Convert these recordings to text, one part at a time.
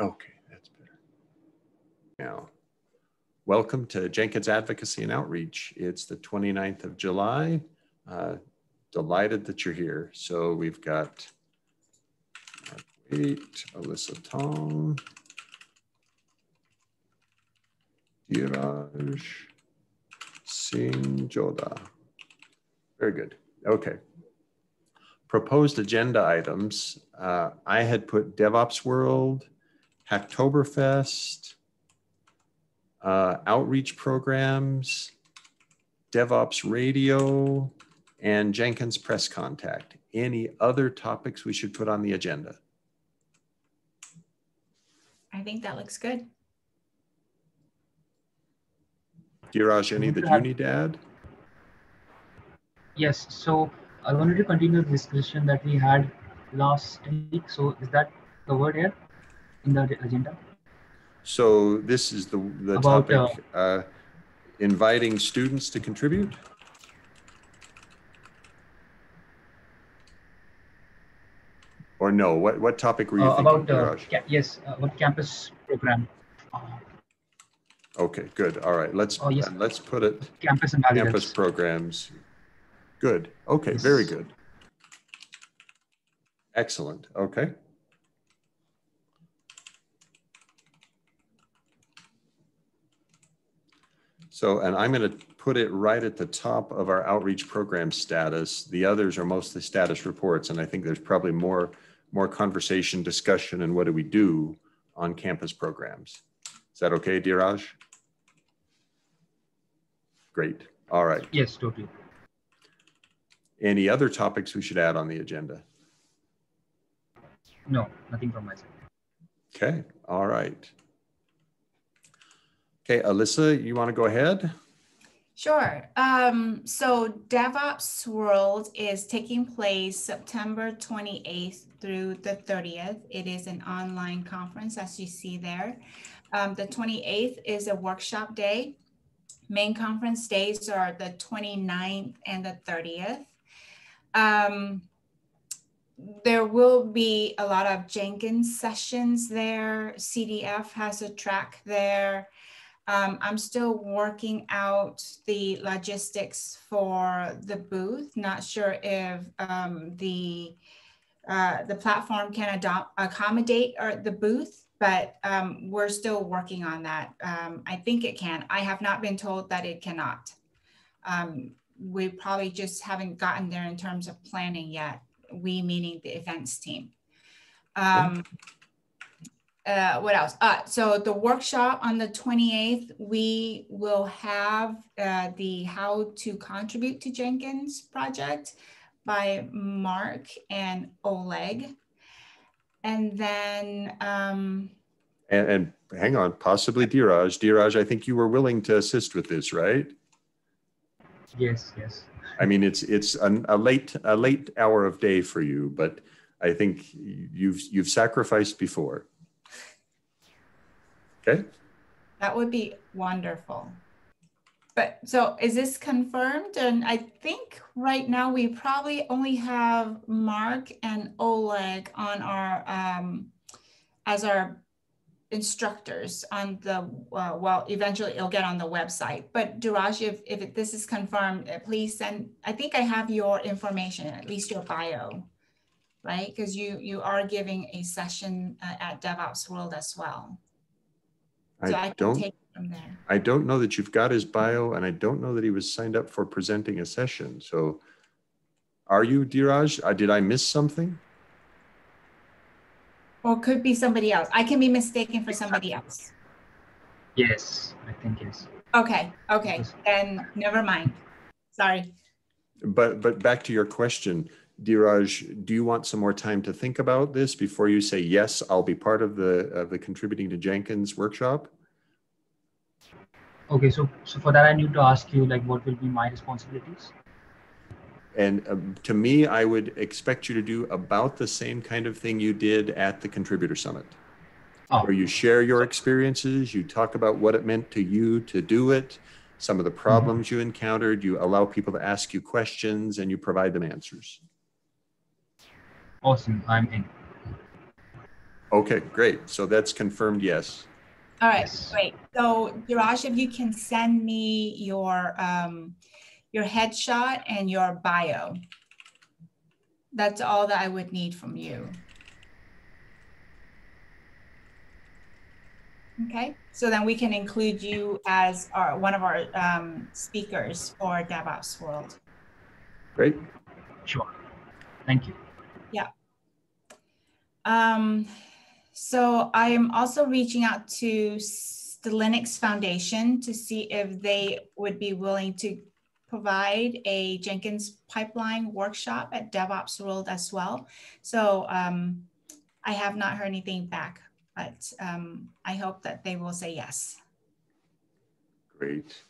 Okay, that's better. Now, welcome to Jenkins Advocacy and Outreach. It's the 29th of July. Uh, delighted that you're here. So we've got Wait, Alyssa Tong, Dheeraj Singh Jodha. Very good. Okay. Proposed agenda items. Uh, I had put DevOps World, Hacktoberfest, uh, outreach programs, DevOps Radio, and Jenkins Press Contact. Any other topics we should put on the agenda? I think that looks good. Dheeraj, any that you need to add? Yes, so I wanted to continue the discussion that we had last week. So is that covered here in the agenda? So this is the, the About, topic, uh, inviting students to contribute? Or no, what, what topic were you Uh, thinking, about uh, yes, uh, about campus program, uh, Okay, good. All right, let's, Oh, yes. let's put it campus and campus programs. Good. Okay, very good. Excellent. Okay. So, and I'm going to put it right at the top of our outreach program status. The others are mostly status reports, and I think there's probably more more conversation, discussion, and what do we do on campus programs. Is that okay, Dheeraj? Great. All right. Yes, totally. Any other topics we should add on the agenda? No, nothing from my side. Okay, all right. Okay, Alyssa, you want to go ahead? Sure. Um, so DevOps World is taking place September 28th through the 30th. It is an online conference, as you see there. Um, the 28th is a workshop day. Main conference days are the 29th and the 30th. Um, there will be a lot of Jenkins sessions there. CDF has a track there. Um, I'm still working out the logistics for the booth. Not sure if um, the uh, the platform can adopt, accommodate or the booth, but um, we're still working on that. Um, I think it can. I have not been told that it cannot. Um, we probably just haven't gotten there in terms of planning yet. We meaning the events team. Um, uh, what else? Uh, so the workshop on the 28th, we will have uh, the how to contribute to Jenkins project by Mark and Oleg. And then, um, And, and hang on, possibly Dheeraj. Dheeraj, I think you were willing to assist with this, right? Yes, yes. I mean, it's it's an, a late a late hour of day for you, but I think you've you've sacrificed before. Okay. that would be wonderful. But so is this confirmed? And I think right now we probably only have Mark and Oleg on our, um, as our instructors on the, uh, well, eventually it'll get on the website. But Dheeraj, if, if it- this is confirmed, uh, please send, I think I have your information, at least your bio, right? Because you, you are giving a session uh, at DevOps World as well. So I I can don't take it from there. I don't know that you've got his bio, and I don't know that he was signed up for presenting a session. So, are you, Dheeraj? Uh, did I miss something? Or could be somebody else. I can be mistaken for somebody else. Yes, I think yes. Okay, okay, then never mind. Sorry. But but back to your question, Dheeraj, do you want some more time to think about this before you say yes? I'll be part of the of the contributing to Jenkins workshop. Okay, so so for that I need to ask you like what will be my responsibilities? And um, to me, I would expect you to do about the same kind of thing you did at the Contributor Summit, Oh, where you share your experiences, you talk about what it meant to you to do it, some of the problems you encountered, you allow people to ask you questions, and you provide them answers. awesome. I'm in. Okay, great. So that's confirmed, yes. All right, Yes. great. So Dheeraj, if you can send me your, um, your headshot and your bio. That's all that I would need from you. Okay, so then we can include you as our, one of our, um, speakers for DevOps World. Great. Sure. Thank you. Yeah. Um, so I am also reaching out to the Linux Foundation to see if they would be willing to provide a Jenkins pipeline workshop at DevOps World as well. So um, I have not heard anything back, but um, I hope that they will say yes. Great.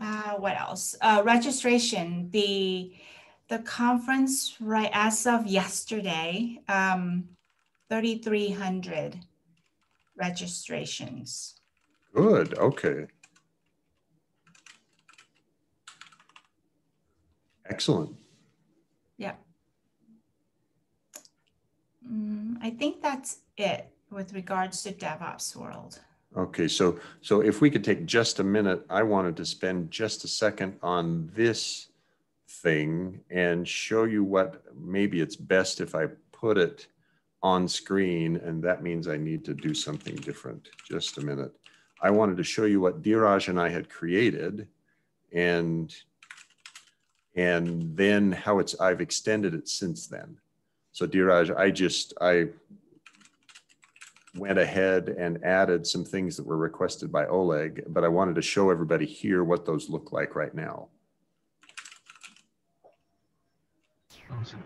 Uh, what else? Uh, registration. The the conference right as of yesterday, um, 3,300 registrations. Good. Okay. Excellent. Mm, I think that's it with regards to DevOps World. Okay, so so if we could take just a minute, I wanted to spend just a second on this thing and show you what maybe it's best if I put it on screen, and that means I need to do something different. Just a minute. I wanted to show you what Dheeraj and I had created, and and then how it's I've extended it since then. So Dheeraj, I just I went ahead and added some things that were requested by Oleg, but I wanted to show everybody here what those look like right now. Awesome.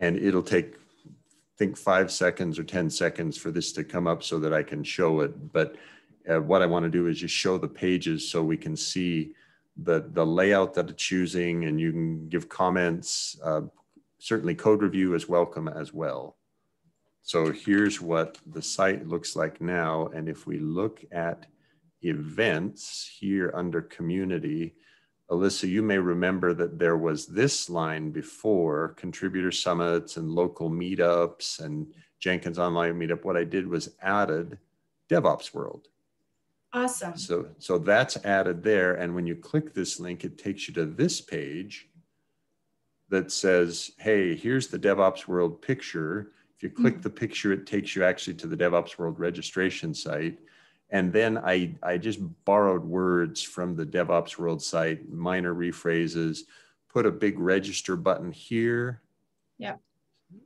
And it'll take, I think five seconds or 10 seconds for this to come up so that I can show it. But uh, what I want to do is just show the pages so we can see the, the layout that it's using and you can give comments. Uh, certainly code review is welcome as well. So here's what the site looks like now. And if we look at events here under community, Alyssa, you may remember that there was this line before contributor summits and local meetups and Jenkins online meetup. What I did was added DevOps World. Awesome. So, so that's added there. And when you click this link, it takes you to this page that says, hey, here's the DevOps World picture. If you click hmm. the picture, it takes you actually to the DevOps World registration site. And then I, I just borrowed words from the DevOps World site, minor rephrases, put a big register button here. Yeah.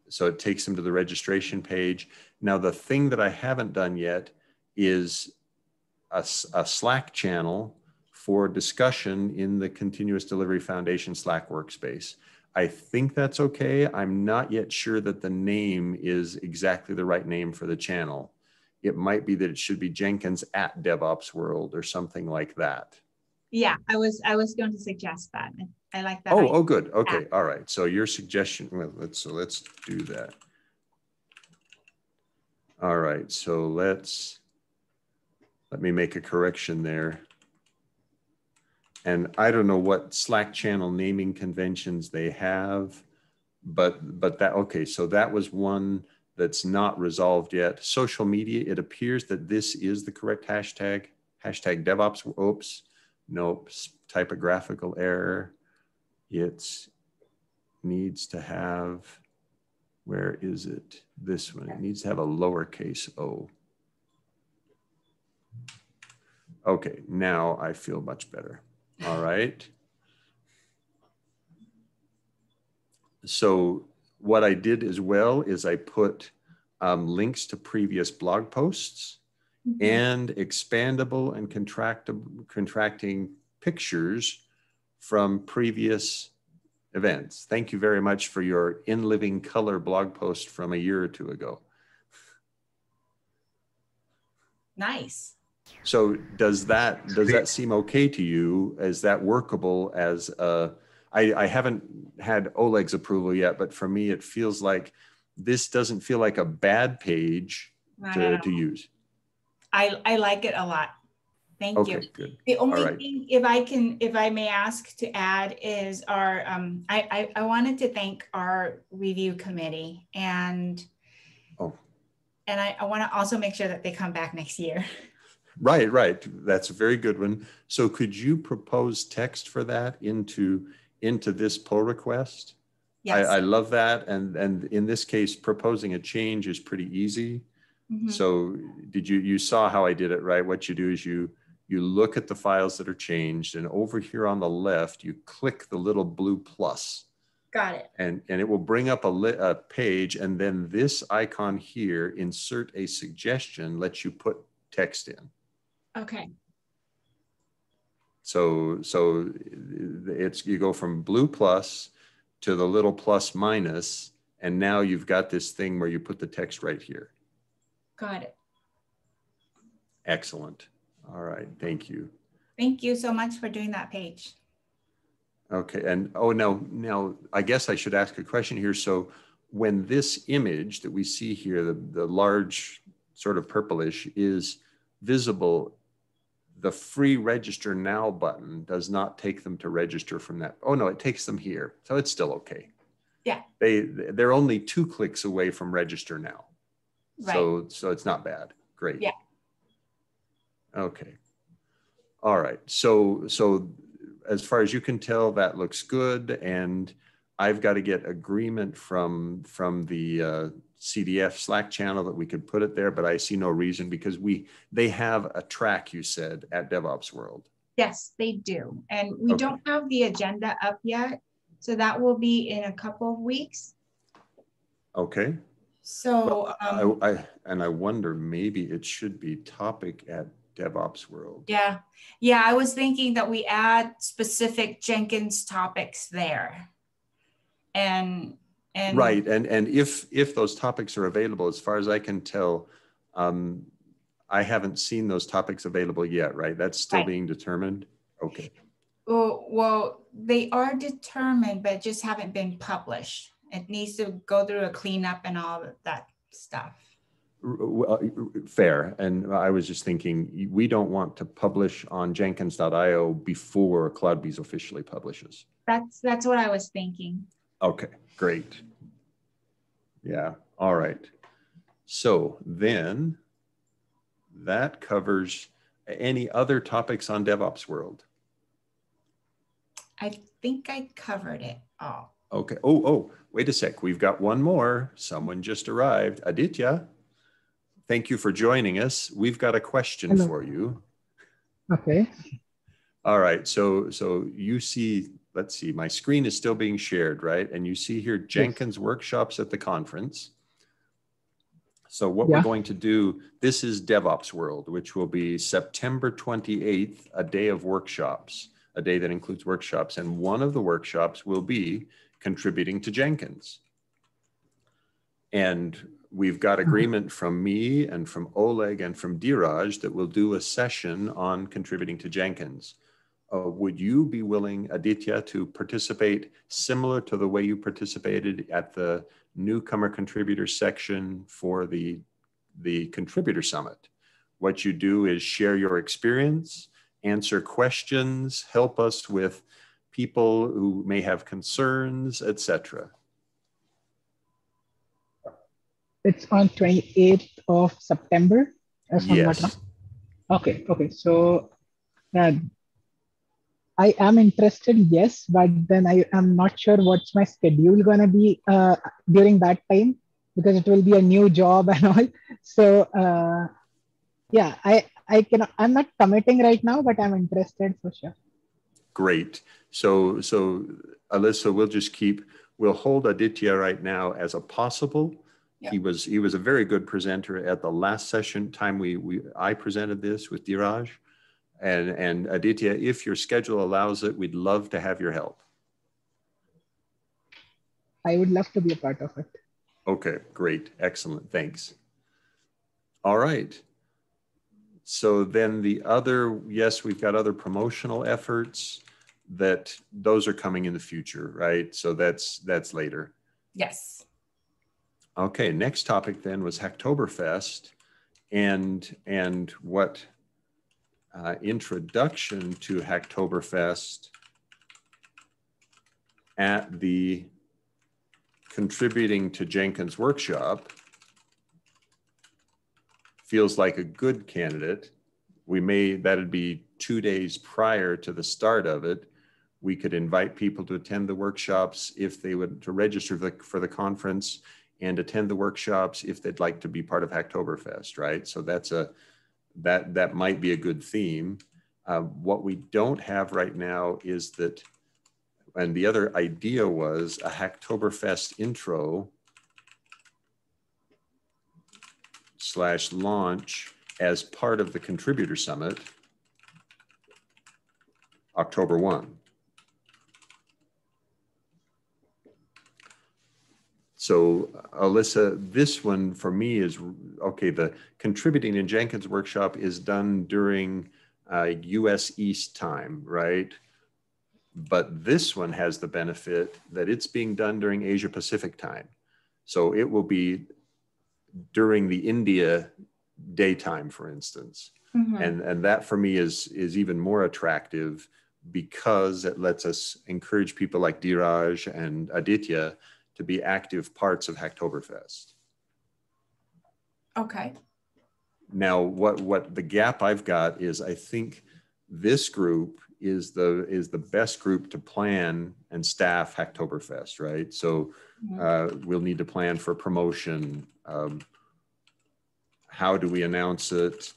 So it takes them to the registration page. Now, the thing that I haven't done yet is a Slack channel for discussion in the Continuous Delivery Foundation Slack workspace. I think that's okay. I'm not yet sure that the name is exactly the right name for the channel. It might be that it should be Jenkins at DevOps World or something like that. Yeah, I was I was going to suggest that. I like that. Oh, idea. oh, good. Okay, all right. So your suggestion, well, let's so let's do that. All right, so let's let me make a correction there. And I don't know what Slack channel naming conventions they have, but but that okay. So that was one that's not resolved yet. Social media. It appears that this is the correct hashtag. Hashtag DevOps. Oops. Nope. Typographical error it needs to have, where is it? This one, it needs to have a lowercase o. Okay, now I feel much better. All right. So what I did as well is I put um, links to previous blog posts Mhm. and expandable and contractable contracting pictures from previous events. Thank you very much for your in living color blog post from a year or two ago. Nice. So does that does that seem okay to you? Is that workable as a I, I haven't had Oleg's approval yet, but for me it feels like this doesn't feel like a bad page to, to use. I I like it a lot. Thank you. Okay, good. The only right. thing, if I can, if I may ask to add is our, um, I, I, I wanted to thank our review committee and Oh. and I, I want to also make sure that they come back next year. Right, right. That's a very good one. So could you propose text for that into, into this pull request? I, I love that. And, and in this case, proposing a change is pretty easy. Mhm. So did you, you saw how I did it, right? What you do is you, you look at the files that are changed and over here on the left, you click the little blue plus Got it. and, and it will bring up a, li- a page and then this icon here, insert a suggestion, lets you put text in. Okay. So, so it's, you go from blue plus to the little plus minus, and now you've got this thing where you put the text right here. Got it. Excellent. All right, thank you. Thank you so much for doing that page. Okay, and oh, no, now I guess I should ask a question here. So when this image that we see here, the, the large sort of purplish is visible, the free register now button does not take them to register from that. Oh, no, it takes them here. So it's still okay. Yeah. They, they're only two clicks away from register now. Right. So, so it's not bad. Great. Yeah. Okay. All right. So, so as far as you can tell, that looks good. And I've got to get agreement from, from the uh, CDF Slack channel that we could put it there, but I see no reason because we, they have a track, you said, at DevOps World. Yes, they do. And we Okay. don't have the agenda up yet. So that will be in a couple of weeks. Okay. So, um, I, I, and I wonder, maybe it should be topic at DevOps World. yeah, yeah, I was thinking that we add specific Jenkins topics there. And, and. Right, and and if if those topics are available, as far as I can tell, um, I haven't seen those topics available yet. Right, that's still Right. being determined. Okay, Oh, well, they are determined, but just haven't been published. It needs to go through a cleanup and all that stuff. Well, fair. And I was just thinking, we don't want to publish on Jenkins.io before CloudBees officially publishes. That's, that's what I was thinking. Okay, great. Yeah, all right. So then that covers any other topics on DevOps World. I think I covered it all. Okay. Oh, oh, wait a sec. We've got one more. Someone just arrived. Aditya, thank you for joining us. We've got a question Hello. for you. Okay. All right. So, so you see, let's see, my screen is still being shared, right? And you see here Jenkins workshops at the conference. So what we're going to do, this is DevOps World, which will be September 28th, a day of workshops, a day that includes workshops. And one of the workshops will be contributing to Jenkins. And we've got mm-hmm. agreement from me and from Oleg and from Dheeraj that we'll do a session on contributing to Jenkins. Uh, would you be willing, Aditya, to participate similar to the way you participated at the newcomer contributor section for the, the contributor summit? What you do is share your experience, answer questions, help us with people who may have concerns, etc. It's on 28th of September. if I'm not Yes. Okay. Okay. So uh, I am interested, yes, but then I am not sure what's my schedule gonna be uh, during that time because it will be a new job and all. So uh, yeah, I I can I'm not committing right now, but I'm interested for sure. Great. So, so Alyssa, we'll just keep, we'll hold Aditya right now as a possible. Yeah. He was, he was a very good presenter at the last session time we, we, I presented this with Dheeraj. And, and Aditya, if your schedule allows it, we'd love to have your help. I would love to be a part of it. Okay, great. Excellent. Thanks. All right. So then the other, yes, we've got other promotional efforts that those are coming in the future, right? So that's that's later. Yes. Okay, next topic then was Hacktoberfest and and what uh, introduction to Hacktoberfest at the contributing to Jenkins workshop feels like a good candidate. We may, that'd be two days prior to the start of it. We could invite people to attend the workshops if they would to register for the, for the conference and attend the workshops if they'd like to be part of Hacktoberfest, right? So that's a that that might be a good theme. Uh, what we don't have right now is that, and the other idea was a Hacktoberfest intro slash launch as part of the contributor summit, October 1. So Alyssa, this one for me is, okay, the contributing in Jenkins workshop is done during uh, US East time, right? But this one has the benefit that it's being done during Asia Pacific time. So it will be during the India daytime, for instance. Mm-hmm. And, and that for me is, is even more attractive because it lets us encourage people like Dheeraj and Aditya to be active parts of Hacktoberfest. Okay. Now, what what the gap I've got is I think this group is the is the best group to plan and staff Hacktoberfest, right? So mm-hmm. uh, we'll need to plan for promotion. Um, how do we announce it?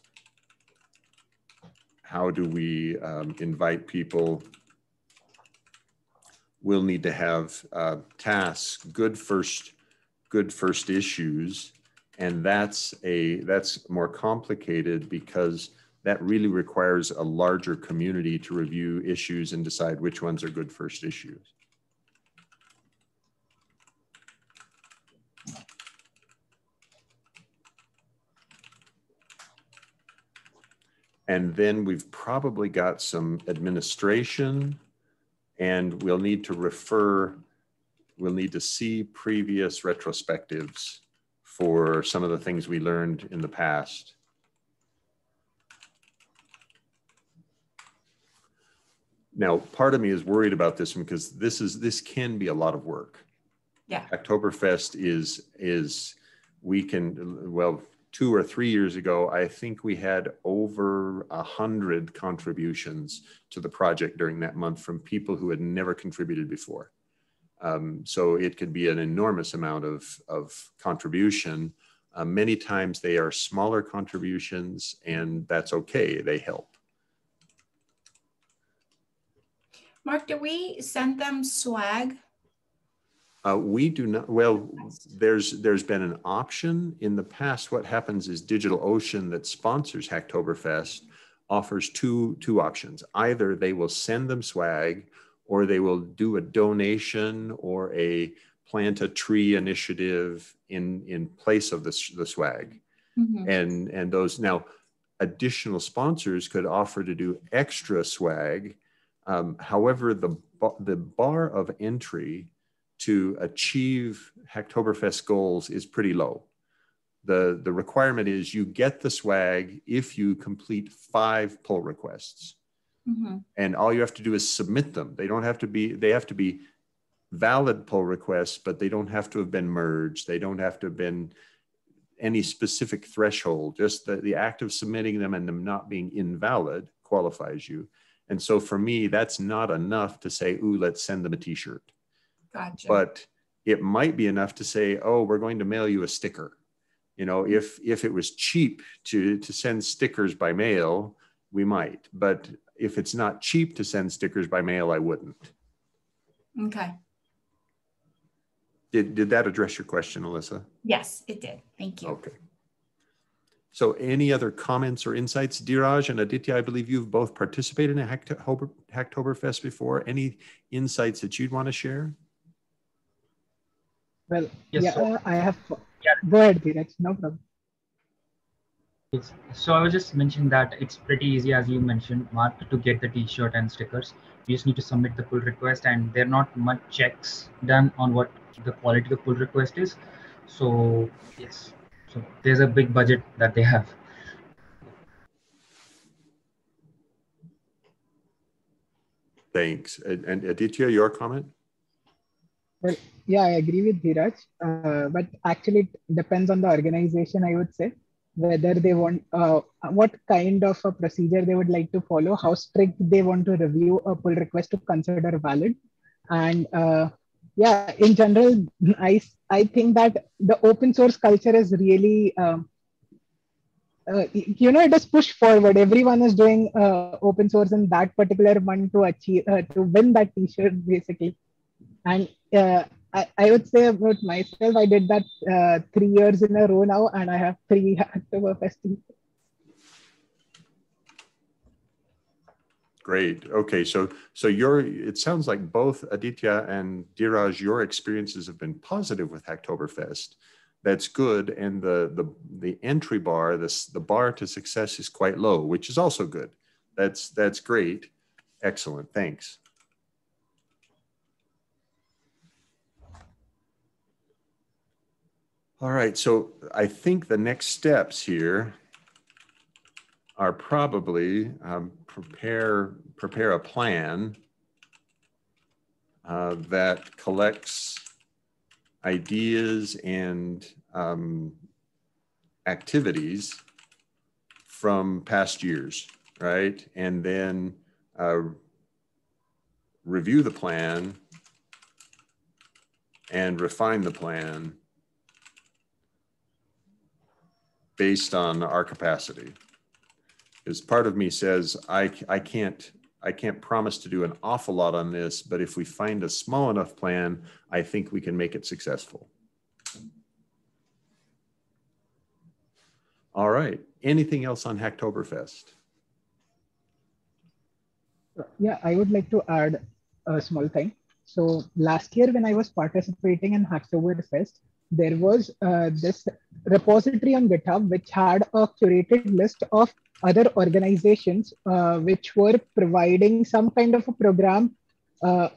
How do we um, invite people? We'll need to have uh, tasks, good first, good first issues, and that's a that's more complicated because that really requires a larger community to review issues and decide which ones are good first issues. And then we've probably got some administration and we'll need to refer, we'll need to see previous retrospectives for some of the things we learned in the past. Now, part of me is worried about this one because this is this can be a lot of work. Yeah. Hacktoberfest is is we can well two or three years ago, I think we had over a hundred contributions to the project during that month from people who had never contributed before. Um, so it could be an enormous amount of, of contribution. Uh, many times they are smaller contributions and that's okay, they help. Mark, do we send them swag uh, we do not, well, there's, there's been an option. In the past, what happens is DigitalOcean that sponsors Hacktoberfest offers two, two options. Either they will send them swag or they will do a donation or a plant a tree initiative in, in place of the, the swag. Mm-hmm. And, and those now additional sponsors could offer to do extra swag. Um, however, the, the bar of entry to achieve Hacktoberfest goals is pretty low. The, the requirement is you get the swag if you complete five pull requests. Mm-hmm. And all you have to do is submit them. They don't have to be, they have to be valid pull requests, but they don't have to have been merged. They don't have to have been any specific threshold. Just the, the act of submitting them and them not being invalid qualifies you. And so for me, that's not enough to say, ooh, let's send them a t shirt. Gotcha. But it might be enough to say, oh, we're going to mail you a sticker. You know, if if it was cheap to to send stickers by mail, we might. But if it's not cheap to send stickers by mail, I wouldn't. Okay. Did, did that address your question, Alyssa? Yes, it did. Thank you. Okay. So any other comments or insights? Dheeraj and Aditya, I believe you've both participated in a Hacktober, Hacktoberfest before. Any insights that you'd want to share? Well, yes, yeah, so, uh, I have. Yeah. Go ahead, Dheeraj. No problem. Yes. So I was just mentioning that it's pretty easy, as you mentioned, Mark, to get the T-shirt and stickers. You just need to submit the pull request, and there are not much checks done on what the quality of the pull request is. So yes, so there's a big budget that they have. Thanks. And, and Aditya, your comment? Well, yeah, I agree with Dheeraj, uh, but actually it depends on the organization, I would say, whether they want, uh, what kind of a procedure they would like to follow, how strict they want to review a pull request to consider valid. And uh, yeah, in general, I, I think that the open source culture is really, um, uh, you know, it is pushed forward. Everyone is doing uh, open source in that particular one to achieve, uh, to win that t-shirt basically. And uh, I, I would say about myself, I did that uh, three years in a row now, and I have three Hacktoberfest Great. Okay, so so your it sounds like both Aditya and Dheeraj, your experiences have been positive with Hacktoberfest. That's good, and the the the entry bar, this the bar to success is quite low, which is also good. That's that's great. Excellent. Thanks. All right, so I think the next steps here are probably um, prepare prepare a plan uh, that collects ideas and um, activities from past years, right? And then uh, review the plan and refine the plan based on our capacity. Because part of me says I, I can't I can't promise to do an awful lot on this, but if we find a small enough plan, I think we can make it successful. All right. Anything else on Hacktoberfest? Yeah, I would like to add a small thing. So last year when I was participating in Hacktoberfest, there was uh, this repository on GitHub which had a curated list of other organizations uh, which were providing some kind of a program uh,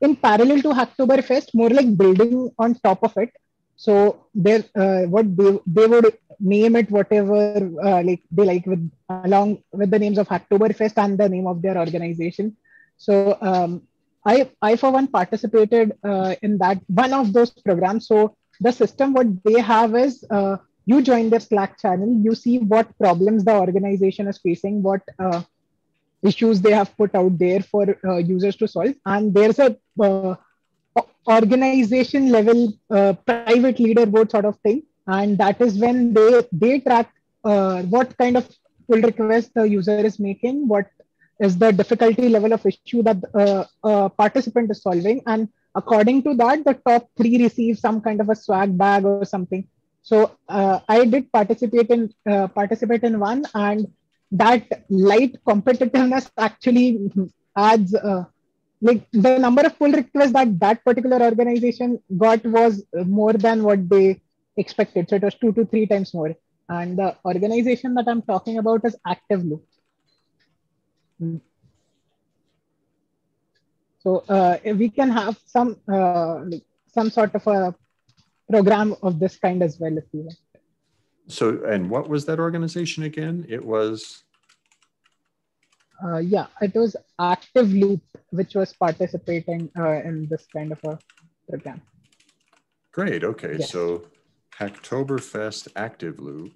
in parallel to Hacktoberfest, more like building on top of it. So there, uh, what they, they would name it whatever uh, like they like with along with the names of Hacktoberfest and the name of their organization. So um, I, I for one participated uh, in that one of those programs. So the system what they have is uh, you join their slack channel you see what problems the organization is facing what uh, issues they have put out there for uh, users to solve. And there's a uh, organization level uh, private leaderboard sort of thing. And that is when they they track uh, what kind of pull request the user is making what is the difficulty level of issue that a participant is solving. And according to that, the top three receive some kind of a swag bag or something. So uh, I did participate in uh, participate in one, and that light competitiveness actually adds uh, like the number of pull requests that that particular organization got was more than what they expected. So it was two to three times more. And the organization that I'm talking about is ActiveLoop. Hmm. So uh, we can have some uh, some sort of a program of this kind as well if you want. So, and what was that organization again? It was. Uh, yeah, it was Active Loop, which was participating uh, in this kind of a program. Great. Okay. Yes. So, Hacktoberfest Active Loop.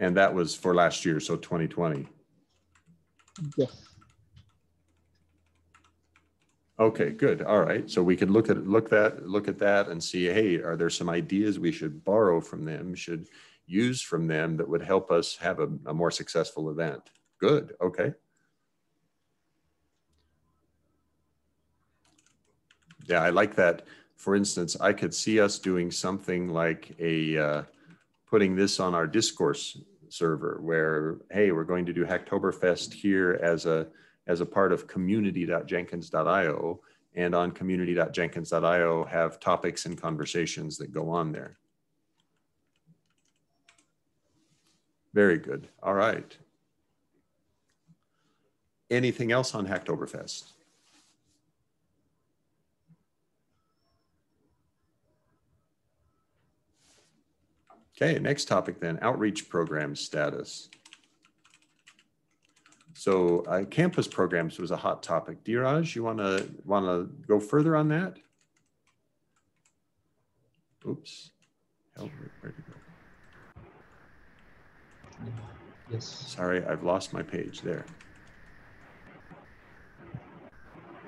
And that was for last year, so 2020. Yes. Okay, good. All right. So we can look at look that look at that and see, hey, are there some ideas we should borrow from them, should use from them that would help us have a, a more successful event? Good. Okay. Yeah, I like that. For instance, I could see us doing something like a uh, putting this on our discourse server where, hey, we're going to do Hacktoberfest here as a, as a part of community.jenkins.io and on community.jenkins.io have topics and conversations that go on there. Very good. All right. Anything else on Hacktoberfest? Okay, next topic then, outreach program status. So uh, campus programs was a hot topic. Dheeraj, you wanna, wanna go further on that? Oops. Help me, where'd it go? Yes. Sorry, I've lost my page there.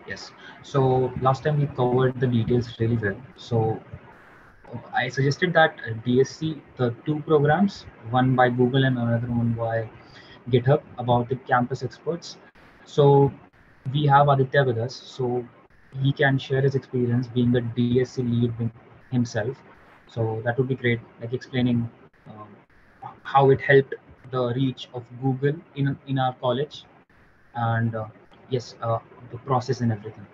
Yes. So last time we covered the details really well. So I suggested that uh, DSC, the two programs, one by Google and another one by GitHub about the campus experts. So we have Aditya with us, so he can share his experience being the DSC lead himself. So that would be great, like explaining um, how it helped the reach of Google in in our college, and uh, yes, uh, the process and everything.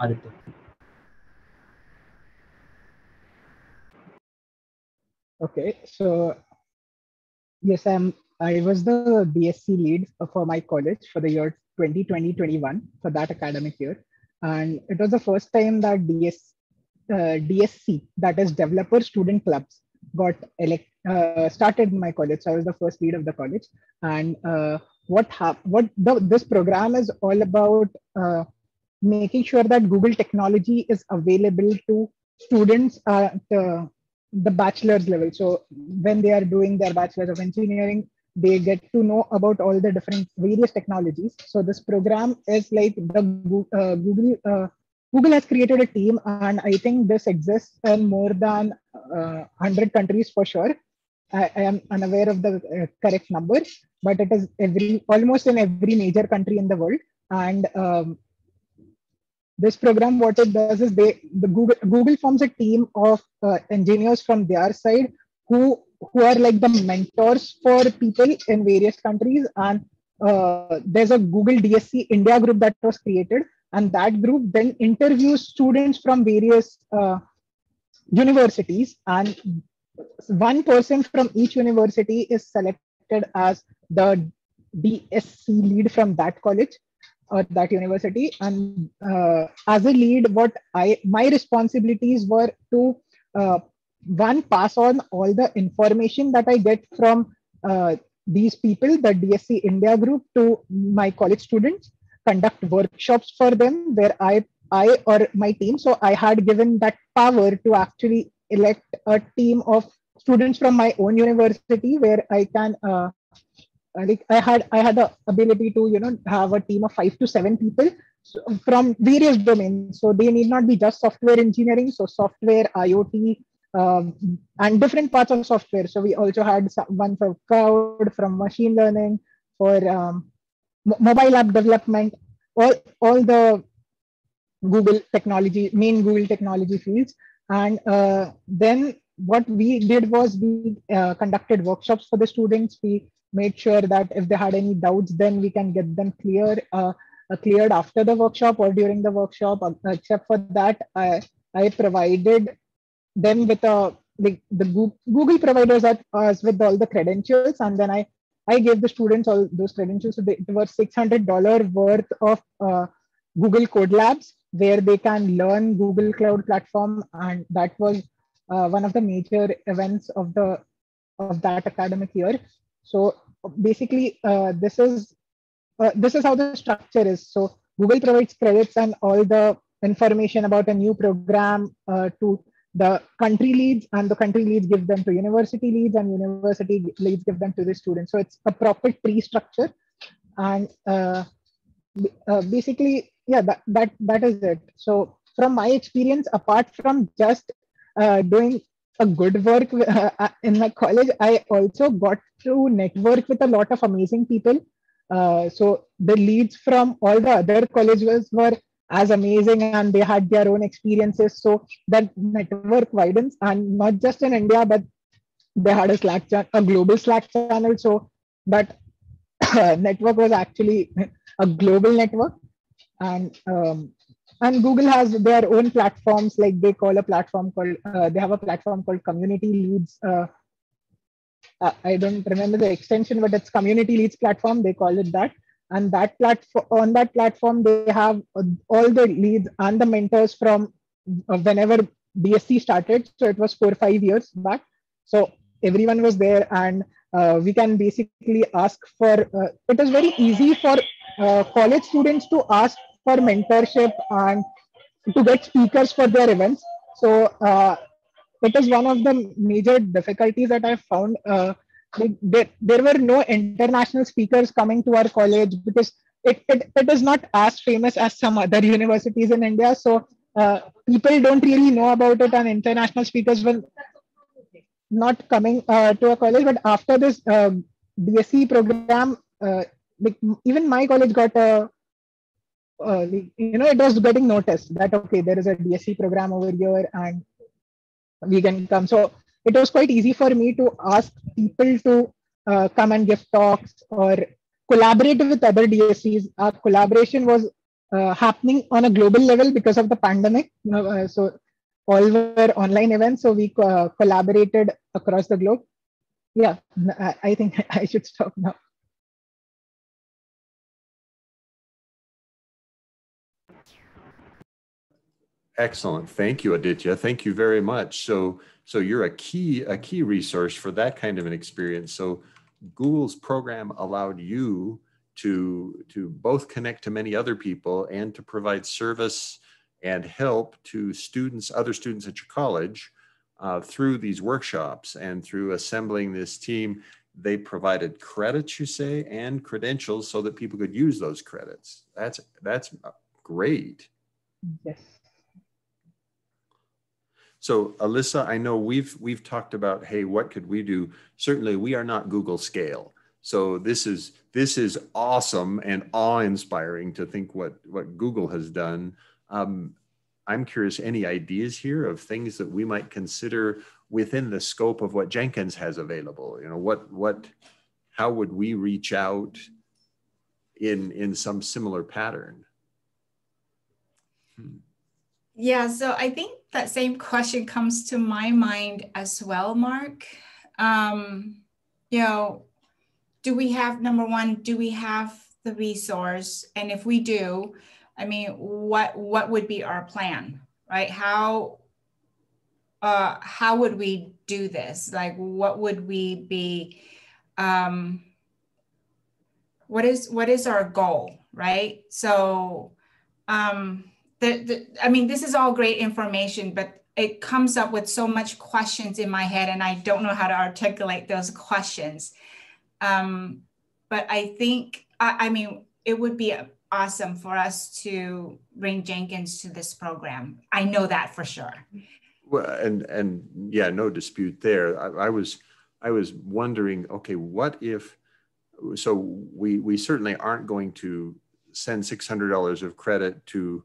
Aditya. Okay, so yes, I'm I was the DSC lead for my college for the year 2020-21 for that academic year, and it was the first time that DS uh, DSC, that is Developer Student Clubs, got elect uh, started in my college. So I was the first lead of the college, and uh, what hap- what the, this program is all about uh, making sure that Google technology is available to students at uh, the bachelor's level. So when they are doing their bachelor's of engineering, they get to know about all the different various technologies. So this program is like the uh, Google. Uh, Google has created a team, and I think this exists in more than uh, 100 countries for sure. I, I, am unaware of the uh, correct number, but it is every almost in every major country in the world. And um, this program, what it does is they the Google Google forms a team of uh, engineers from their side who who are like the mentors for people in various countries. And uh, there's a Google DSC India group that was created, and that group then interviews students from various uh, universities, and one person from each university is selected as the DSC lead from that college or that university. And uh, as a lead, what I my responsibilities were to uh, one pass on all the information that I get from uh, these people, the DSC India group, to my college students, conduct workshops for them where I I or my team. So I had given that power to actually elect a team of students from my own university where I can uh, like I had I had the ability to you know have a team of five to seven people from various domains. So they need not be just software engineering. So software, IoT, um, and different parts of software. So we also had one for cloud, from machine learning, for um, mobile app development, all, all the Google technology, main Google technology fields. And uh, then what we did was we uh, conducted workshops for the students. We made sure that if they had any doubts, then we can get them clear, uh, uh cleared after the workshop or during the workshop. Uh, except for that, I, I provided them with a like the Google providers us with all the credentials, and then I I gave the students all those credentials. So they, it was six hundred dollar worth of uh, Google Code Labs where they can learn Google Cloud Platform, and that was uh, one of the major events of the of that academic year. So basically, uh, this is uh, this is how the structure is. So Google provides credits and all the information about a new program uh, to the country leads and the country leads give them to university leads and university leads give them to the students so it's a proper tree structure and uh, uh, basically yeah that, that that is it so from my experience apart from just uh, doing a good work uh, in my college i also got to network with a lot of amazing people uh, so the leads from all the other colleges were as amazing and they had their own experiences. So that network widens and not just in India, but they had a Slack chat, a global Slack channel. So that network was actually a global network. And um, and Google has their own platforms, like they call a platform called, uh, they have a platform called Community Leads. Uh, I don't remember the extension, but it's Community Leads platform. They call it that and that platform on that platform they have all the leads and the mentors from uh, whenever DSC started. So it was four or five years back. So everyone was there and uh, we can basically ask for uh, it is very easy for uh, college students to ask for mentorship and to get speakers for their events. So uh, it is one of the major difficulties that i found uh, there, there were no international speakers coming to our college because it, it, it is not as famous as some other universities in india. So uh, people don't really know about it and international speakers will not coming uh, to a college, but after this uh, DSC program, like even my college got a, uh, you know, it was getting noticed that okay, there is a DSC program over here and we can come. So it was quite easy for me to ask people to uh, come and give talks or collaborate with other DSCs. Our collaboration was uh, happening on a global level because of the pandemic. You know, uh, so all were online events, so we uh, collaborated across the globe. Yeah, I, I think I should stop now. Excellent. Thank you, Aditya. Thank you very much. So, so you're a key a key resource for that kind of an experience. So, Google's program allowed you to to both connect to many other people and to provide service and help to students, other students at your college uh, through these workshops and through assembling this team. They provided credits, you say, and credentials so that people could use those credits. That's that's great. Yes. So Alyssa, I know we've we've talked about, hey, what could we do? Certainly, we are not Google scale. So this is this is awesome and awe-inspiring to think what what Google has done. Um, I'm curious, any ideas here of things that we might consider within the scope of what Jenkins has available? You know, what what how would we reach out in in some similar pattern? Hmm. Yeah, so I think that same question comes to my mind as well, Mark. Um, you know, do we have number one, do we have the resource? And if we do, I mean, what what would be our plan, right? How uh, how would we do this? Like, what would we be? Um, what is what is our goal, right? So, um, the, the I mean, this is all great information, but it comes up with so much questions in my head, and I don't know how to articulate those questions. Um, but I think I, I mean, it would be awesome for us to bring Jenkins to this program. I know that for sure. Well, and and yeah, no dispute there. I, I was I was wondering, okay, what if? So we we certainly aren't going to send six hundred dollars of credit to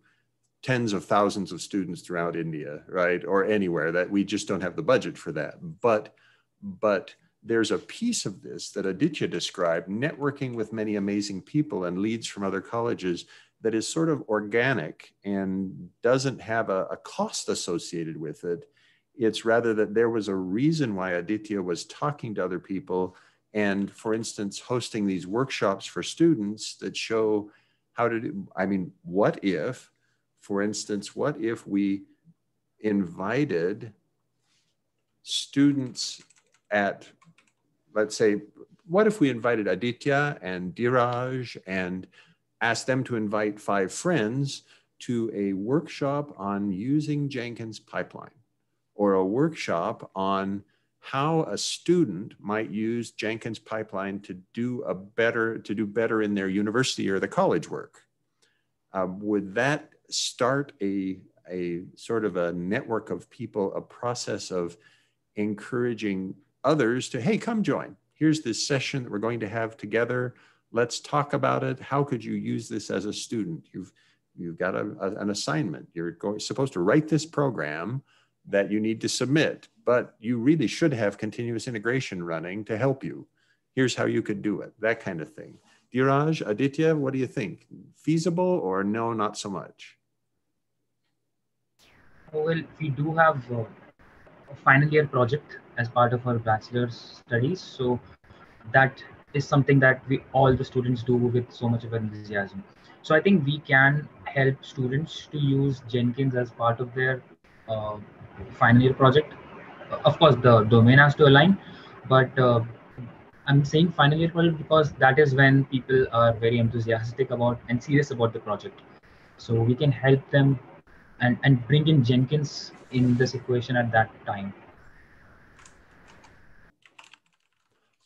tens of thousands of students throughout India, right, or anywhere that we just don't have the budget for that. But but there's a piece of this that Aditya described, networking with many amazing people and leads from other colleges that is sort of organic and doesn't have a, a, cost associated with it. It's rather that there was a reason why Aditya was talking to other people and, for instance, hosting these workshops for students that show how to do. I mean, what if, for instance, what if we invited students at let's say, what if we invited Aditya and Dheeraj and asked them to invite five friends to a workshop on using Jenkins pipeline or a workshop on how a student might use Jenkins pipeline to do a better to do better in their university or the college work. Um, would that start a, a sort of a network of people, a process of encouraging others to, hey, come join. Here's this session that we're going to have together. Let's talk about it. How could you use this as a student? You've, you've got a, a, an assignment. You're going, supposed to write this program that you need to submit, but you really should have continuous integration running to help you. Here's how you could do it, that kind of thing. Dheeraj, Aditya, what do you think? Feasible or no, not so much? Well, we do have uh, a final year project as part of our bachelor's studies. So that is something that we all the students do with so much of enthusiasm. So I think we can help students to use Jenkins as part of their uh, final year project. Of course, the domain has to align, but uh, I'm saying final year project because that is when people are very enthusiastic about and serious about the project. So we can help them and, and bring in Jenkins in this equation at that time.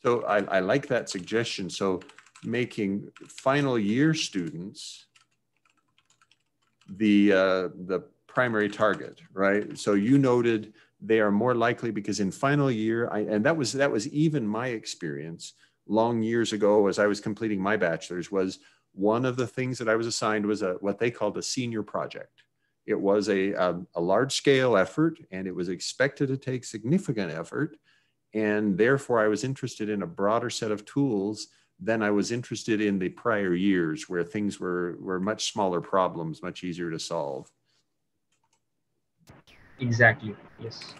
So I, I like that suggestion. So making final year students the uh, the primary target, right? So you noted they are more likely because in final year, I, and that was that was even my experience long years ago as I was completing my bachelor's was one of the things that I was assigned was a what they called a senior project. It was a, a, a large scale effort and it was expected to take significant effort. And therefore, I was interested in a broader set of tools than I was interested in the prior years where things were, were much smaller problems, much easier to solve. Exactly, yes.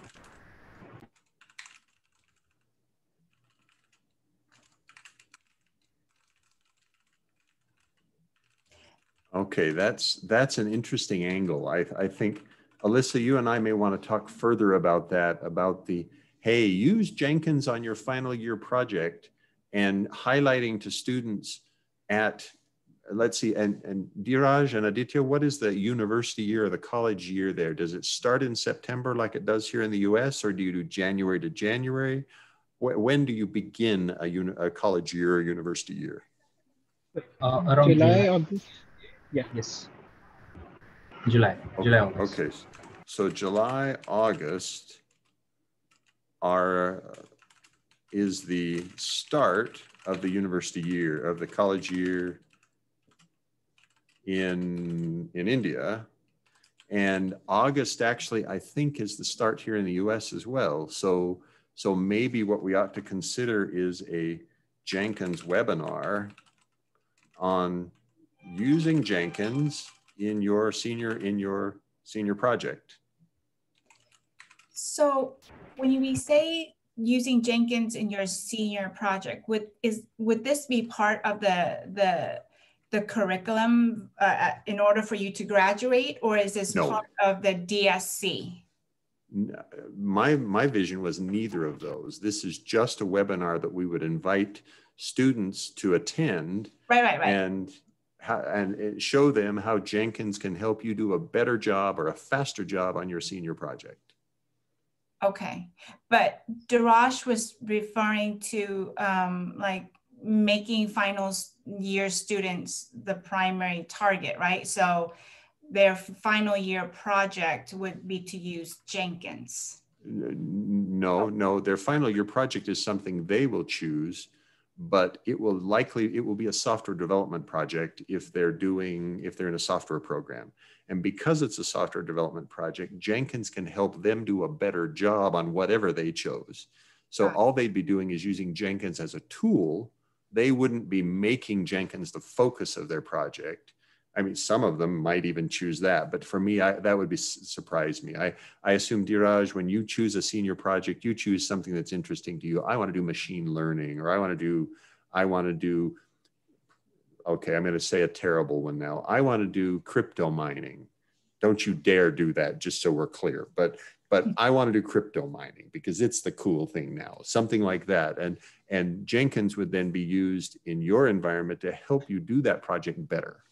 Okay, that's that's an interesting angle. I, I think, Alyssa, you and I may want to talk further about that, about the, hey, use Jenkins on your final year project and highlighting to students at, let's see, and, and Dheeraj and Aditya, what is the university year or the college year there? Does it start in September like it does here in the US or do you do January to January? When do you begin a, uni- a college year or university year? Uh, around July, August. Yeah. Yes. July. Okay. July. August. Okay. So July, August are is the start of the university year of the college year in in India and August actually I think is the start here in the US as well so so maybe what we ought to consider is a Jenkins webinar on using Jenkins in your senior in your senior project. So when we say using Jenkins in your senior project, would is would this be part of the the the curriculum uh, uh in order for you to graduate, or is this no. part of the DSC? My my vision was neither of those. This is just a webinar that we would invite students to attend. Right, right, right. And how, and show them how Jenkins can help you do a better job or a faster job on your senior project. Okay, but Dheeraj was referring to um, like making final year students the primary target, right? So their final year project would be to use Jenkins. No, no, their final year project is something they will choose but it will likely it will be a software development project if they're doing if they're in a software program. And because it's a software development project jenkins can help them do a better job on whatever they chose. So all they'd be doing is using jenkins as a tool. They wouldn't be making jenkins the focus of their project I mean, some of them might even choose that, but for me, I, that would be surprise me. I, I assume, Dheeraj, when you choose a senior project, you choose something that's interesting to you. I want to do machine learning, or I want to do, I want to do. Okay, I'm going to say a terrible one now. I want to do crypto mining. Don't you dare do that, just so we're clear. But but I want to do crypto mining because it's the cool thing now. Something like that, and and Jenkins would then be used in your environment to help you do that project better.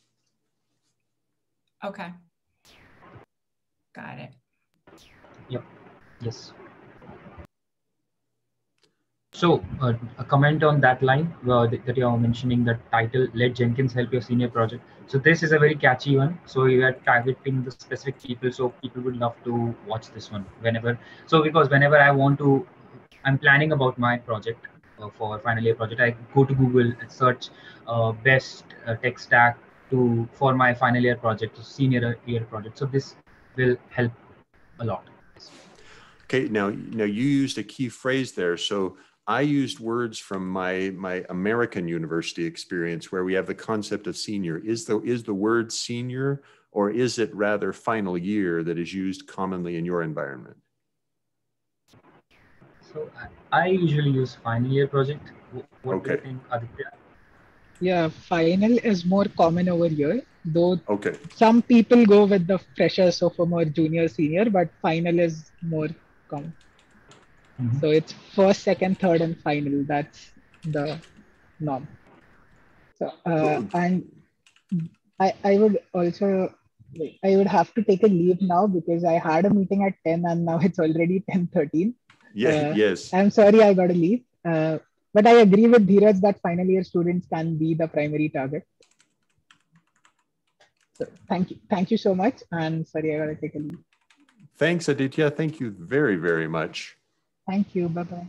Okay. Got it. Yep. Yes. So uh, a comment on that line uh, that, you are mentioning the title let Jenkins help your senior project. So this is a very catchy one. So you are targeting the specific people. So people would love to watch this one whenever. So because whenever I want to, I'm planning about my project uh, for final year project. I go to Google and search uh, best uh, tech stack to for my final year project, senior year project. So this will help a lot. Okay, now now you used a key phrase there. So I used words from my my American university experience where we have the concept of senior. Is the is the word senior or is it rather final year that is used commonly in your environment? So I usually use final year project. What okay. do you think, Aditya? Yeah, final is more common over here, though okay. some people go with the fresher, sophomore, junior, senior, but final is more common. Mhm. So it's first, second, third, and final. That's the norm. So uh, and I I would also I would have to take a leave now because I had a meeting at 10 and now it's already 10:13. Yeah, Uh, yes. I'm sorry I got to leave. Uh, but I agree with Dheeraj that final year students can be the primary target. So thank you. Thank you so much. And sorry, I got to take a leave. Thanks, Aditya. Thank you very, very much. Thank you. Bye bye.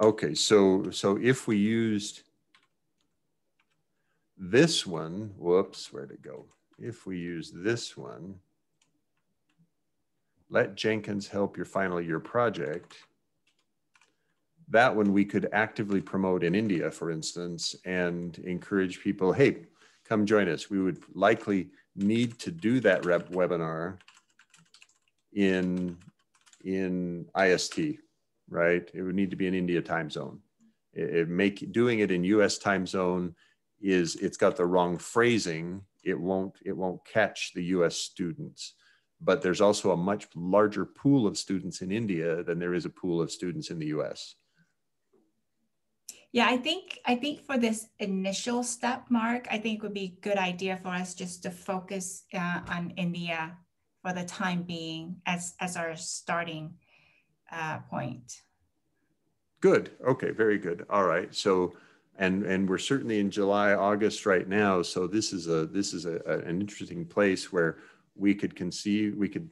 Okay, so so if we used this one, whoops, where'd it go? If we use this one, let Jenkins help your final year project. That one we could actively promote in India, for instance, and encourage people, hey, come join us. We would likely need to do that rep webinar in in IST, right? It would need to be in India time zone. It, it make doing it in US time zone is it's got the wrong phrasing. It won't it won't catch the US students. But there's also a much larger pool of students in India than there is a pool of students in the US. Yeah, I think I think for this initial step, Mark, I think would be a good idea for us just to focus uh, on India for the time being as as our starting uh, point. Good. Okay, very good. All right. So and and we're certainly in July, August right now. So this is a this is a, a- an interesting place where we could conceive, we could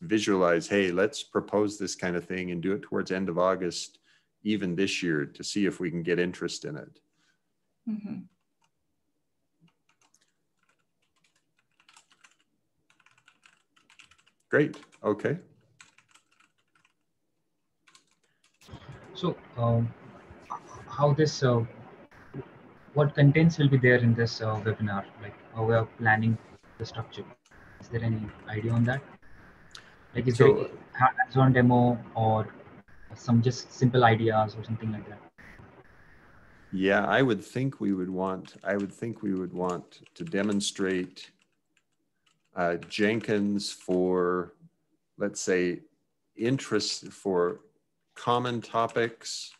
visualize, hey, let's propose this kind of thing and do it towards end of August, even this year, to see if we can get interest in it. Mhm. Great. Okay. So, um, how this, uh, what contents will be there in this uh, webinar? Like how we are planning the structure. Is there any idea on that? Like, is So- there hands-on demo or some just simple ideas or something like that? Yeah, I would think we would want, I would think we would want to demonstrate uh, Jenkins for, let's say, interest for common topics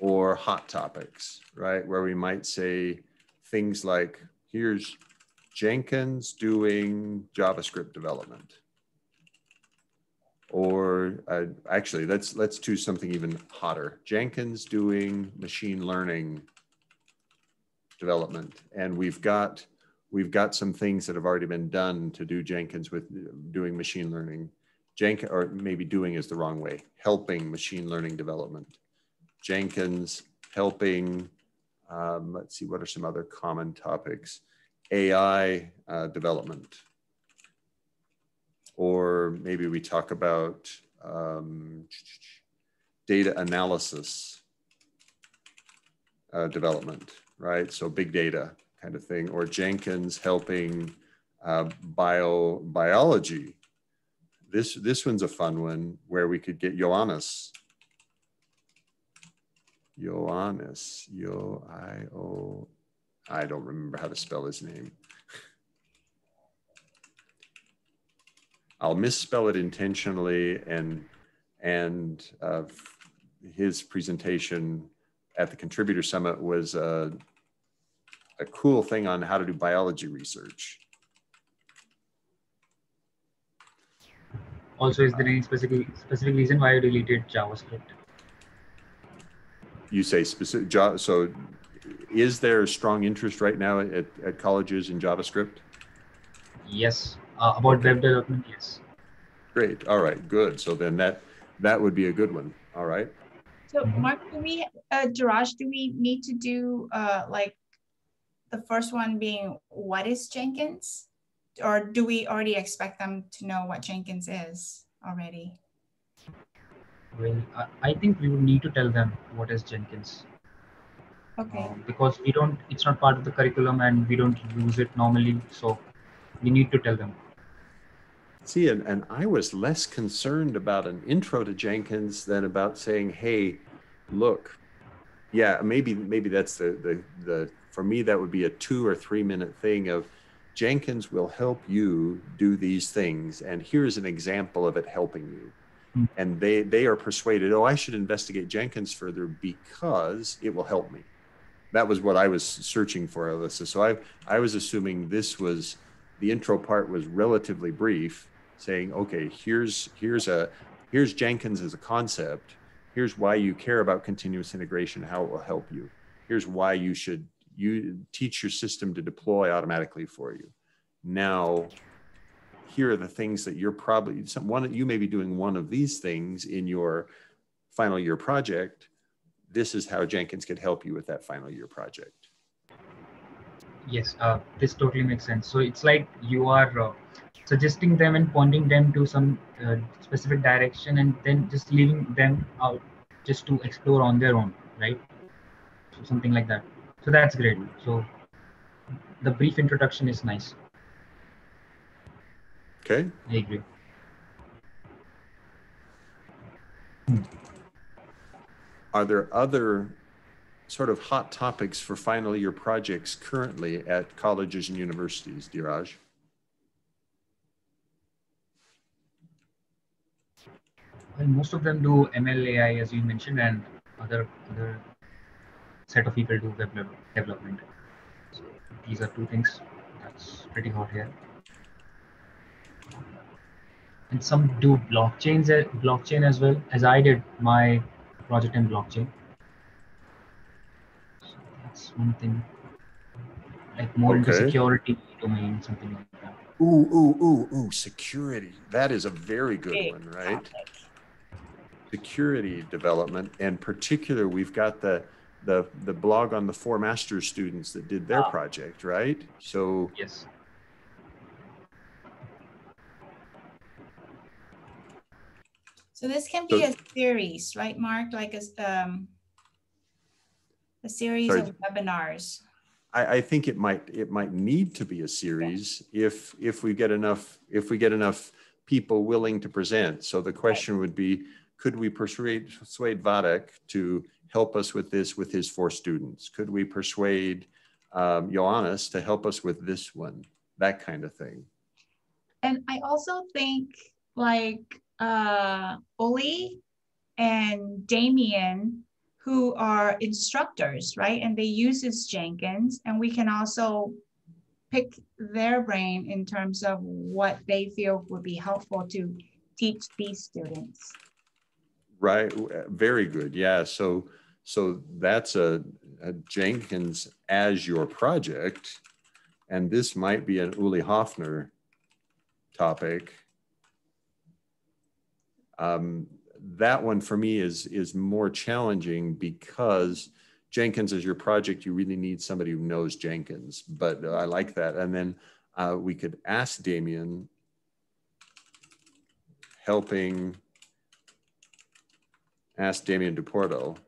or hot topics, right? Where we might say things like, here's Jenkins doing JavaScript development. Or uh, actually, let's let's do something even hotter. Jenkins doing machine learning development, and we've got we've got some things that have already been done to do Jenkins with doing machine learning. Jenkins, or maybe doing is the wrong way. Helping machine learning development. Jenkins helping. Um, let's see, what are some other common topics? AI uh, development or maybe we talk about um, data analysis uh, development, right? So big data kind of thing, or Jenkins helping uh, bio biology. This this one's a fun one where we could get Johannes. Johannes, Yo I O, I don't remember how to spell his name. I'll misspell it intentionally and and uh, his presentation at the contributor summit was a, a cool thing on how to do biology research. Also, is there any specific specific reason why you deleted JavaScript? You say specific. So is there a strong interest right now at, at colleges in JavaScript? Yes, uh, about web development. Yes. Great. All right. Good. So then that that would be a good one. All right. So Mhm. Mark, do we, uh, Dheeraj, do we need to do uh, like the first one being what is Jenkins? Or do we already expect them to know what Jenkins is already? Well, I, I think we would need to tell them what is Jenkins. Okay. um, because we don't it's not part of the curriculum and we don't use it normally so we need to tell them See, and, and I was less concerned about an intro to Jenkins than about saying, hey, look, yeah, maybe maybe that's the the the for me that would be a two or three minute thing of, Jenkins will help you do these things, and here's an example of it helping you. Hmm. And they they are persuaded, oh, I should investigate Jenkins further because it will help me. That was what I was searching for, Alyssa. So I I was assuming this was the intro part was relatively brief, saying, okay, here's here's a here's Jenkins as a concept. Here's why you care about continuous integration, how it will help you. Here's why you should you teach your system to deploy automatically for you. Now, here are the things that you're probably some one you may be doing one of these things in your final year project. This is how Jenkins could help you with that final year project. Yes, uh, this totally makes sense. So it's like you are uh, suggesting them and pointing them to some uh, specific direction and then just leaving them out just to explore on their own, right? So something like that. So that's great. So the brief introduction is nice. Okay. I agree. Are there other sort of hot topics for final year projects currently at colleges and universities, Dheeraj? Well, most of them do MLAI as you mentioned, and other other set of people do web development. So these are two things that's pretty hot here. And some do blockchains, uh, blockchain as well as I did my project and blockchain. So that's one thing. Like more into Okay. security domain, something like that. Ooh, ooh, ooh, ooh, security. That is a very good Big one, right? topic. Security development, and particular, we've got the the the blog on the four master's students that did their Ah. project, right? So Yes. So this can be So- a series, right, Mark? Like a, um, a series Sorry. of webinars. I, I think it might it might need to be a series if if we get enough if we get enough people willing to present. So the question would be, could we persuade persuade Vadek to help us with this with his four students? Could we persuade um, Johannes to help us with this one? That kind of thing. And I also think like uh, Ulli and Damien, who are instructors, right? And they use this Jenkins, and we can also pick their brain in terms of what they feel would be helpful to teach these students. Right. Very good. Yeah. So so that's a, a Jenkins as your project, and this might be an Ulli Hafner topic. Um, that one for me is is more challenging because Jenkins is your project, you really need somebody who knows Jenkins. But I like that. And then uh, we could ask Damien helping ask Damien Duportal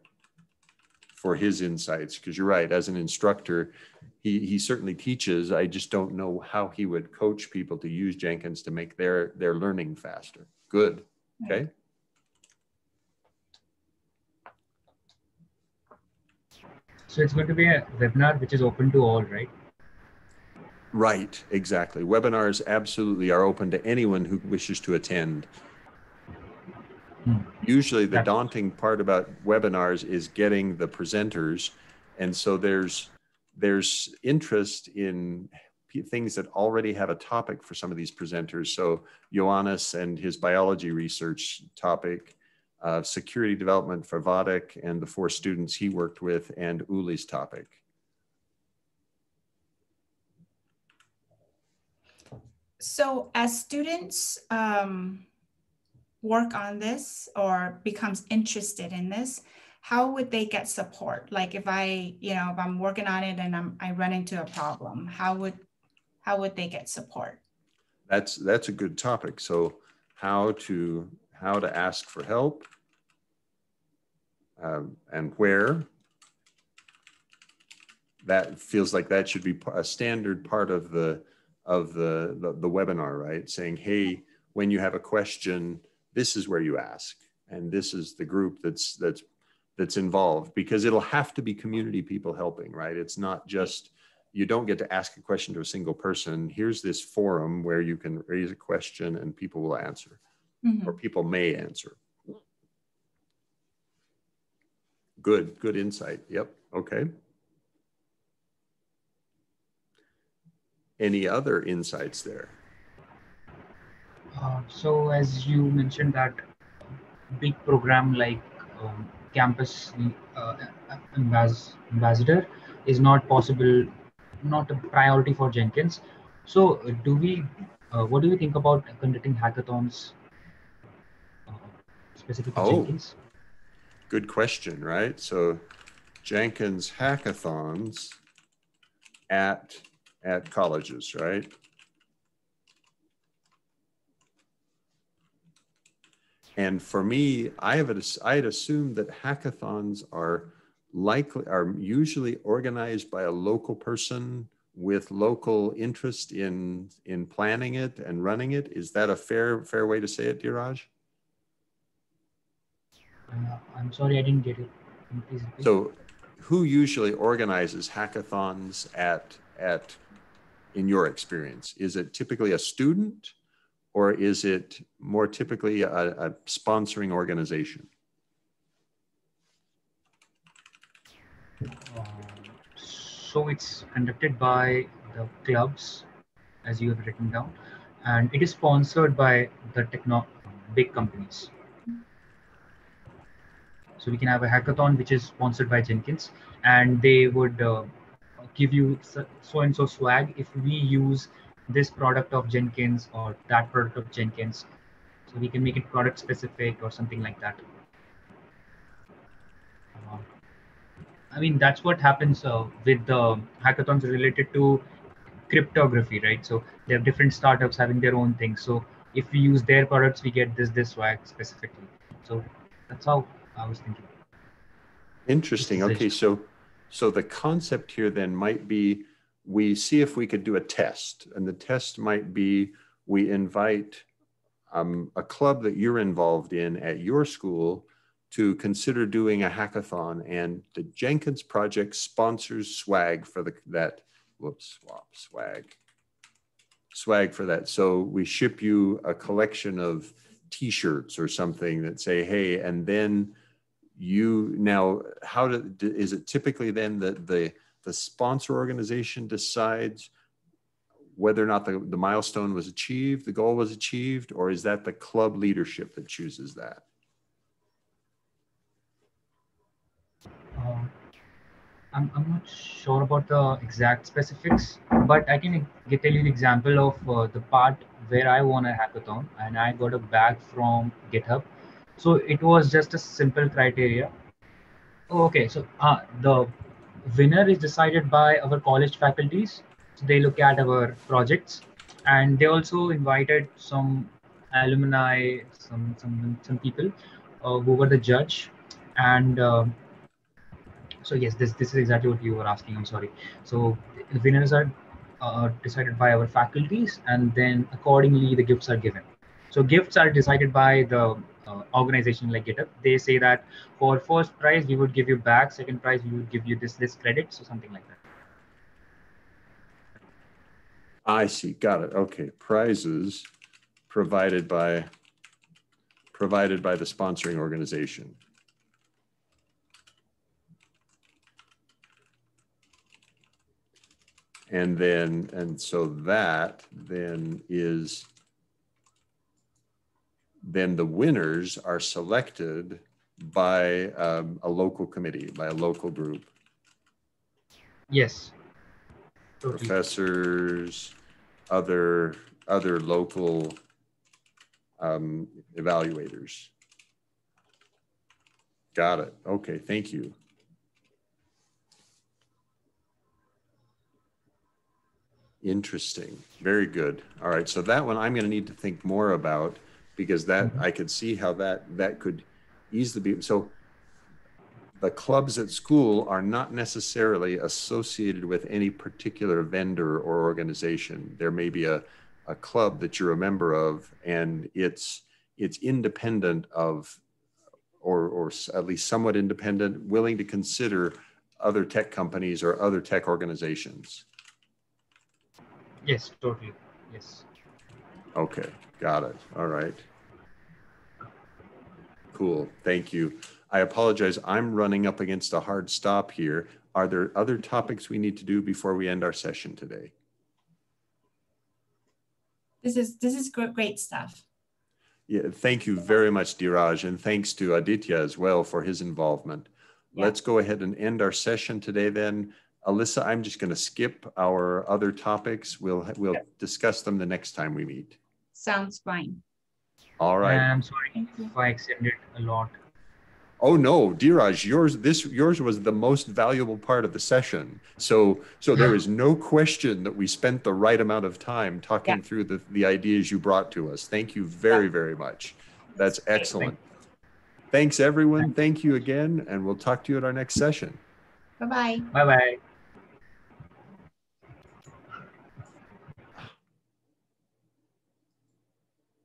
for his insights because you're right as an instructor he, he certainly teaches i just don't know how he would coach people to use jenkins to make their their learning faster good okay. So it's going to be a webinar which is open to all, right? right exactly. Webinars absolutely are open to anyone who wishes to attend. Hmm. usually the That's- daunting part about webinars is getting the presenters and so there's there's interest in p- things that already have a topic for some of these presenters so Johannes and his biology research topic uh, security development for Vadek and the four students he worked with and Ulli's topic So as students um, work on this or becomes interested in this, how would they get support? Like if I, you know, if I'm working on it and I'm, I run into a problem, how would, how would they get support? that's that's a good topic. So how to how to ask for help um, and where that feels like that should be a standard part of the of the, the the webinar right? Saying hey when you have a question this is where you ask and this is the group that's that's that's involved because it'll have to be community people helping right? It's not just you don't get to ask a question to a single person. Here's this forum where you can raise a question and people will answer, Mhm. or people may answer. Good, good insight. Yep. Okay. Any other insights there? Uh, so as you mentioned that big program like um, campus uh, ambas- ambassador is not possible, not a priority for Jenkins. So do we, uh, what do we think about conducting hackathons uh, specific to Oh. Jenkins? Good question, right? So Jenkins hackathons at at colleges, right? And for me, I have I had assumed that hackathons are likely are usually organized by a local person with local interest in in planning it and running it. Is that a fair fair way to say it, Dheeraj? Uh, I'm sorry, I didn't get it. Please repeat? So, who usually organizes hackathons at at in your experience? Is it typically a student, or is it more typically a, a sponsoring organization? Um, so it's conducted by the clubs, as you have written down, and it is sponsored by the techno big companies. So we can have a hackathon which is sponsored by Jenkins, and they would uh, give you so and so swag if we use this product of Jenkins or that product of Jenkins. So we can make it product specific or something like that. I mean, that's what happens uh, with the hackathons related to cryptography, right? So they have different startups having their own things. So if we use their products, we get this this swag specifically. So that's how I was thinking. Interesting. Okay, so so the concept here then might be we see if we could do a test, and the test might be we invite um, a club that you're involved in at your school to consider doing a hackathon, and the Jenkins project sponsors swag for the that whoops swap swag swag for that. So we ship you a collection of T-shirts or something that say, "Hey," and then you now how do is it typically then that the the sponsor organization decides whether or not the, the milestone was achieved the goal was achieved or is that the club leadership that chooses that uh, I'm, I'm not sure about the exact specifics but i can tell you the example of uh, the part where i won a hackathon and i got a bag from github. So it was just a simple criteria. Oh, okay so uh, the winner is decided by our college faculties. So they look at our projects and they also invited some alumni some some some people uh, who were the judge. And uh, so yes this this is exactly what you were asking i'm sorry so the winners are uh, decided by our faculties and then accordingly the gifts are given so gifts are decided by the uh, organization like GitHub, they say that for first prize we would give you back, second prize we would give you this this credit, so something like that. I see. Got it. Okay. Prizes provided by provided by the sponsoring organization. And then, and so that then is then the winners are selected by um, a local committee, by a local group. Yes. Professors, other other local um, evaluators. Got it. Okay, thank you. Interesting. Very good. All right, so that one I'm going to need to think more about because that Mhm. I could see how that that could easily be so the clubs at school are not necessarily associated with any particular vendor or organization there may be a, a club that you're a member of and it's it's independent of or or at least somewhat independent willing to consider other tech companies or other tech organizations Yes, totally. Yes. Okay, got it. All right. Cool, thank you. I apologize, I'm running up against a hard stop here. Are there other topics we need to do before we end our session today? This is this is great stuff. Yeah, thank you very much, Dheeraj, and thanks to Aditya as well for his involvement. Yeah. Let's go ahead and end our session today then. Alyssa, I'm just going to skip our other topics. We'll, we'll discuss them the next time we meet. Sounds fine. All right. I'm sorry if I extended a lot. Oh no, Dheeraj, yours this yours was the most valuable part of the session. So so there is no question that we spent the right amount of time talking Yeah. through the, the ideas you brought to us. Thank you very, very much. That's Great. excellent. Thanks everyone. Thank you again, and we'll talk to you at our next session. Bye bye. Bye bye.